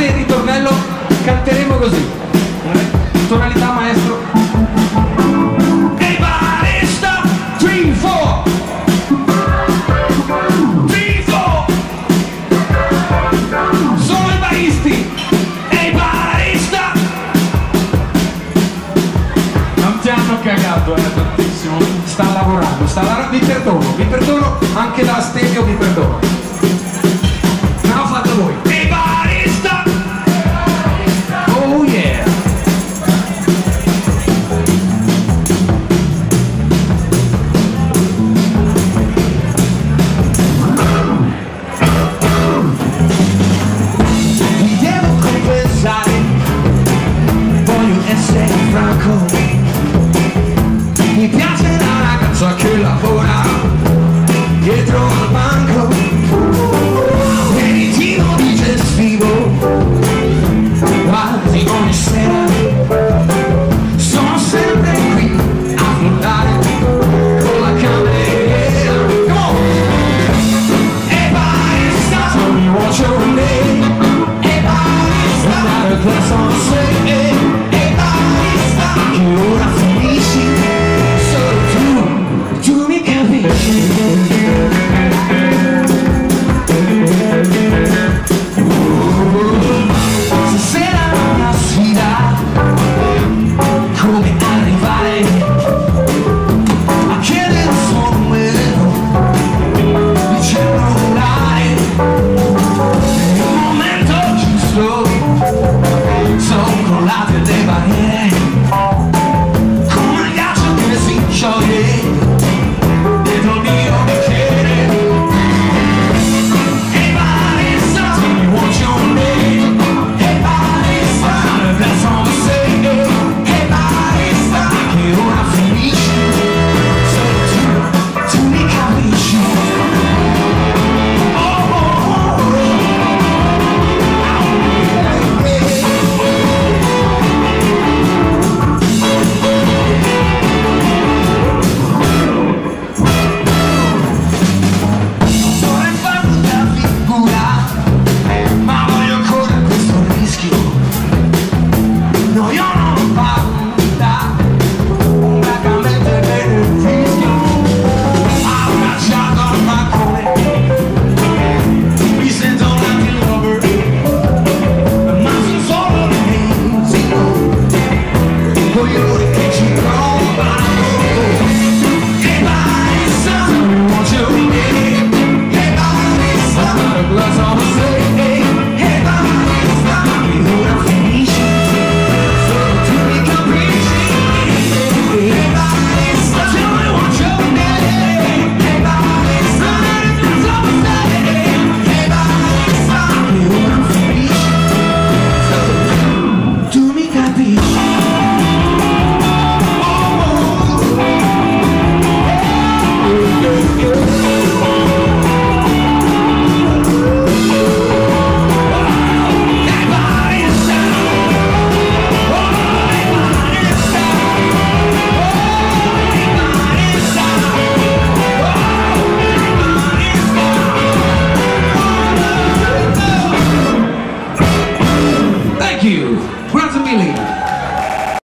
parte il ritornello canteremo così. Tonalità maestro. Everybody stop, three, four. Three, four. Sono i baristi. Everybody stop. Non ti hanno cagato, eh, tantissimo. Sta lavorando, sta lavorando. Vi perdono, vi perdono anche la stessa. più essere franco mi piace la ragazza che lavora dietro 从过去堆满。